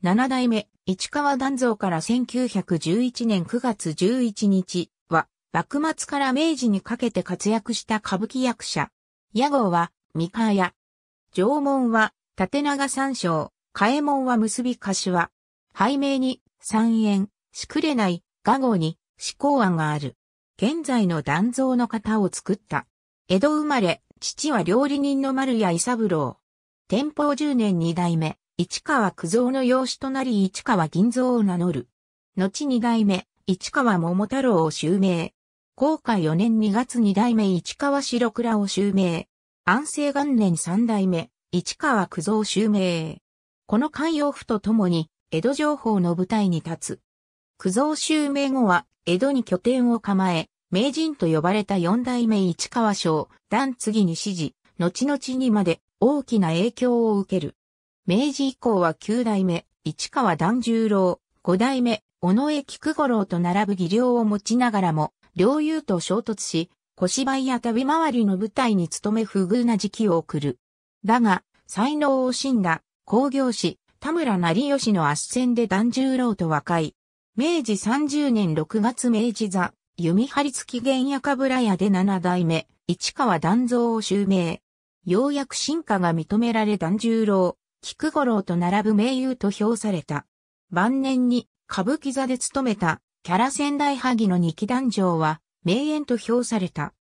七代目、市川団蔵から1911年9月11日は、幕末から明治にかけて活躍した歌舞伎役者。屋号は、三河屋。縄文は、縦長三章、嘉右門は結び柏。背名に、三円、しくれない、画号に、思考案がある。現在の団蔵の型を作った。江戸生まれ、父は料理人の丸谷伊三郎。天保十年二代目、市川九蔵の養子となり市川銀蔵を名乗る。後二代目、市川桃太郎を襲名。高下四年二月二代目市川白倉を襲名。安政元年三代目、市川九蔵襲名。この海洋府とともに、江戸情報の舞台に立つ。九蔵襲名後は、江戸に拠点を構え、名人と呼ばれた四代目市川省、段次に指示、後々にまで大きな影響を受ける。明治以降は九代目、市川團十郎、五代目、尾上菊五郎と並ぶ技量を持ちながらも、両友と衝突し、小芝居や旅回りの舞台に勤め不遇な時期を送る。だが、才能を惜しんだ工業士、田村成吉の圧旋で團十郎と和解。明治30年6月明治座、弓張付原夜かぶら屋で七代目、市川團蔵を襲名。ようやく進化が認められ團十郎、菊五郎と並ぶ名優と評された。晩年に歌舞伎座で務めたキャラ仙台萩の二期団長は名演と評された。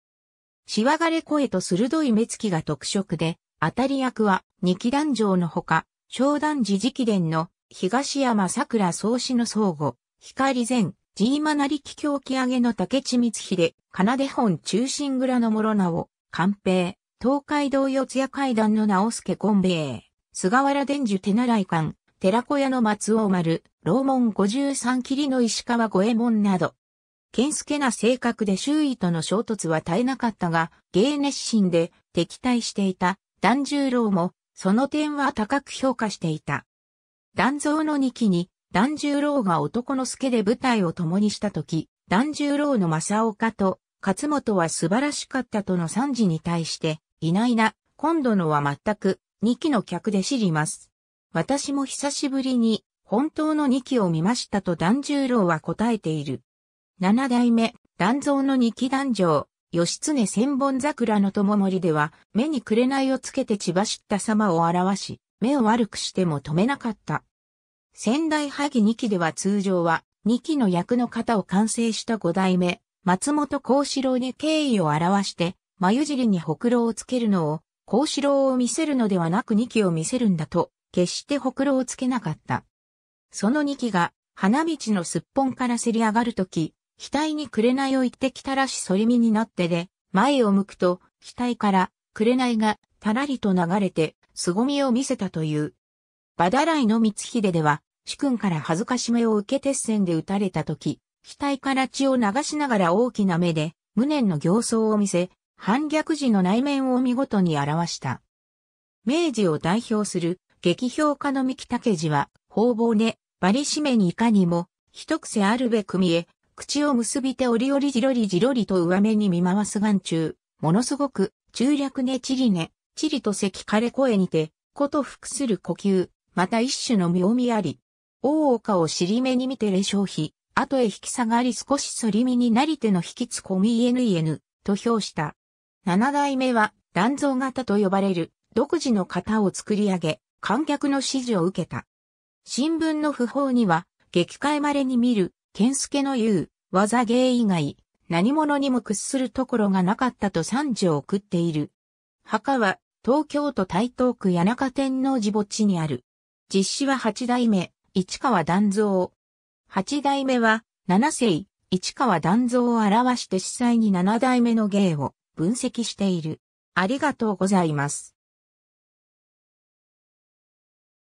しわがれ声と鋭い目つきが特色で、当たり役は二期団長のほか、小団寺直伝の東山桜宗氏の相互、光前、ジーマナリキ狂気上げの竹地光秀、金出本中心蔵の諸直、官平、東海道四谷階段の直助権兵衛。菅原伝授手習い館、寺子屋の松尾丸、楼門五十三切の石川五右衛門など。健介な性格で周囲との衝突は絶えなかったが、芸熱心で敵対していた團十郎も、その点は高く評価していた。団蔵の二期に、團十郎が男の助で舞台を共にしたとき、團十郎の正岡と勝本は素晴らしかったとの賛辞に対して、いないな、今度のは全く2期の客で知ります。私も久しぶりに本当の2期を見ましたと團十郎は答えている。七代目、団蔵の二期団長、義経千本桜の友森では目に紅をつけて血走った様を表し、目を悪くしても止めなかった。仙台萩二期では通常は二期の役の方を完成した五代目、松本幸四郎に敬意を表して、眉尻にほくろをつけるのを幸四郎を見せるのではなく二期を見せるんだと、決してほくろをつけなかった。その二期が、花道のすっぽんからせり上がるとき、額に紅を言ってきたらし反り身になってで、前を向くと、額から紅がたらりと流れて、凄みを見せたという。バダライの光秀では、主君から恥ずかしめを受け鉄線で撃たれたとき、額から血を流しながら大きな目で、無念の形相を見せ、反逆時の内面を見事に表した。明治を代表する劇評家の三木武治は、方々ね、バリ締めにいかにも、一癖あるべく見え、口を結びて折々じろりじろりと上目に見回す眼中、ものすごく、中略ねちりね、ちりと咳枯れ声にて、こと複する呼吸、また一種の妙味あり。大岡を尻目に見て霊消費、後へ引き下がり少し反り身になりての引きつこみえぬえぬ、と評した。七代目は、断蔵型と呼ばれる、独自の型を作り上げ、観客の支持を受けた。新聞の訃報には、激快稀に見る、健介の言う、技芸以外、何者にも屈するところがなかったと賛辞を送っている。墓は、東京都台東区谷中天皇寺墓地にある。実施は八代目、市川断蔵。八代目は、七世、市川断蔵を表して司祭に七代目の芸を分析している。ありがとうございます。